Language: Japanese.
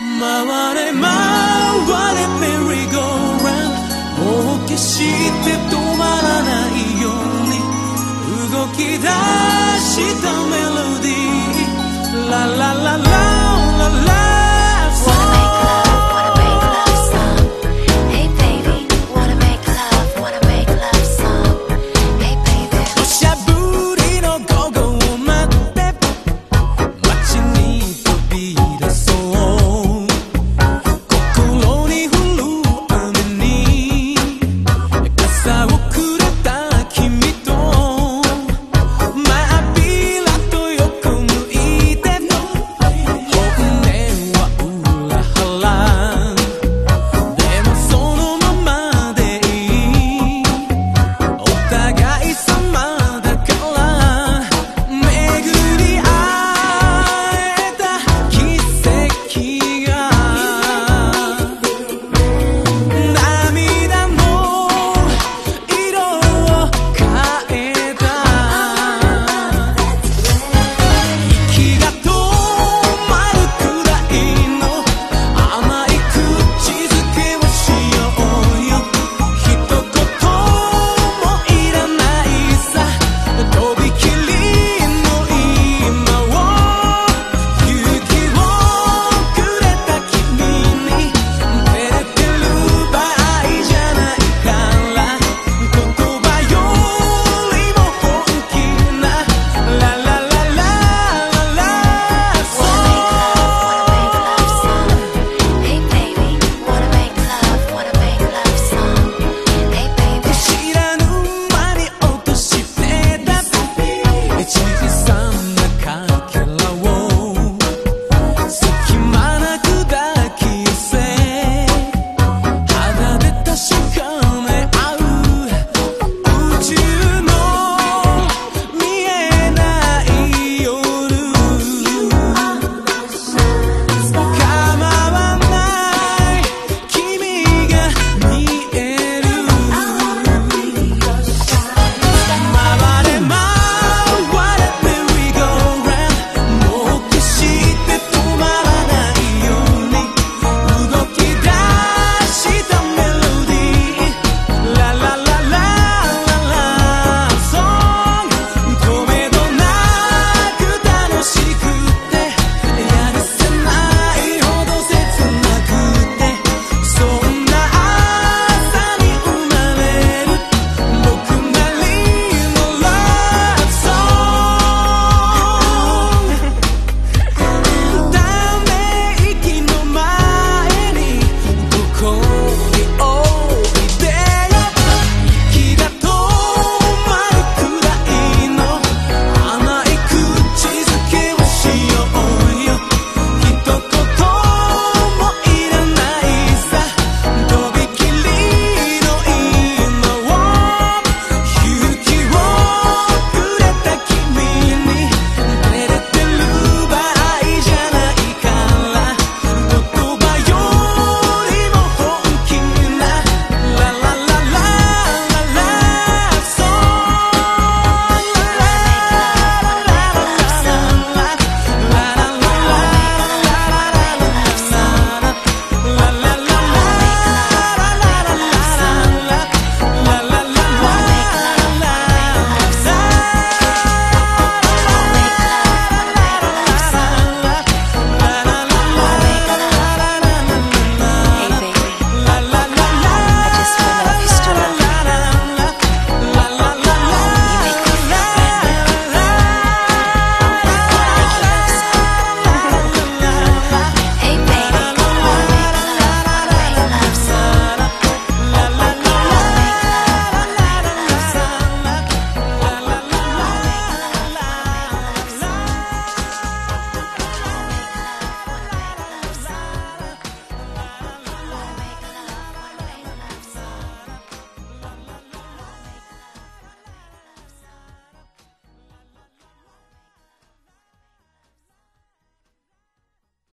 回れ回れメリーゴーランドもう決して止まらないように。動き出したメロディー。ララララ。